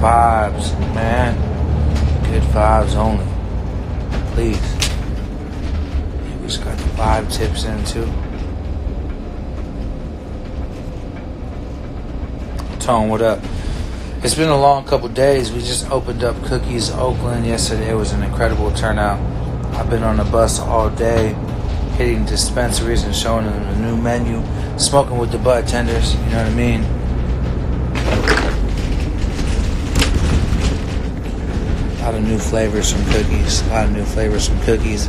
vibes, man. Good vibes only. Please. We just got the vibe tips in too. Tone, what up? It's been a long couple days. We just opened up Cookies Oakland yesterday. It was an incredible turnout. I've been on the bus all day, hitting dispensaries and showing them the new menu, smoking with the bud tenders. You know what I mean? Lot of new flavors from cookies. A lot of new flavors from cookies.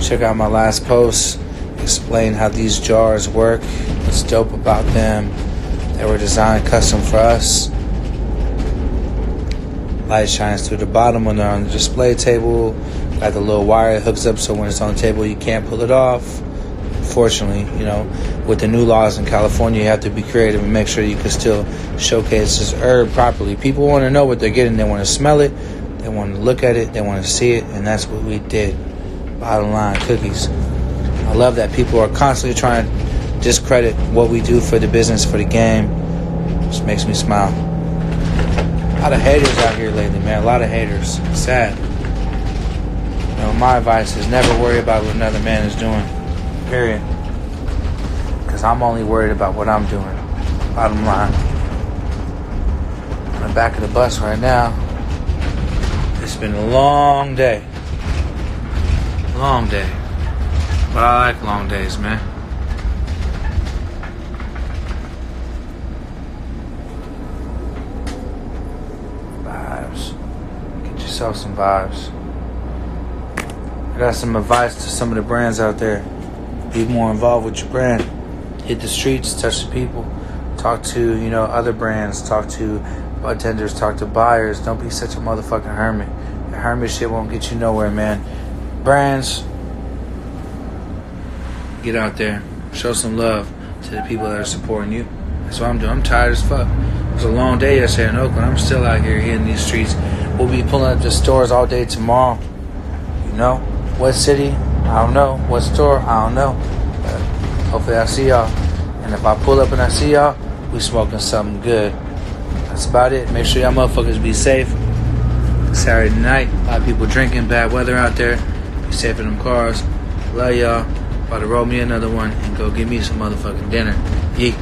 Check out my last post. Explain how these jars work. What's dope about them. They were designed custom for us. Light shines through the bottom when they're on the display table. Got the little wire that hooks up so when it's on the table you can't pull it off. Fortunately, you know, with the new laws in California, you have to be creative and make sure you can still showcase this herb properly. People want to know what they're getting. They want to smell it. They want to look at it. They want to see it. And that's what we did. Bottom line, cookies. I love that people are constantly trying to discredit what we do for the business, for the game. Just makes me smile. A lot of haters out here lately, man. A lot of haters. Sad. You know, my advice is never worry about what another man is doing. Period. Because I'm only worried about what I'm doing. Bottom line. On the back of the bus right now. It's been a long day. Long day. But I like long days, man. Vibes. Get yourself some vibes. I got some advice to some of the brands out there. Be more involved with your brand. Hit the streets, touch the people. Talk to, you know, other brands. Talk to bud tenders. Talk to buyers. Don't be such a motherfucking hermit. The hermit shit won't get you nowhere, man. Brands, get out there. Show some love to the people that are supporting you. That's what I'm doing. I'm tired as fuck. It was a long day yesterday in Oakland. I'm still out here hitting these streets. We'll be pulling up the stores all day tomorrow. You know? What city? I don't know. What store? I don't know. But hopefully I see y'all. And if I pull up and I see y'all, we smoking something good. That's about it. Make sure y'all motherfuckers be safe. Saturday night, a lot of people drinking, bad weather out there. Be safe in them cars. Love y'all. About to roll me another one and go get me some motherfucking dinner. Yeet.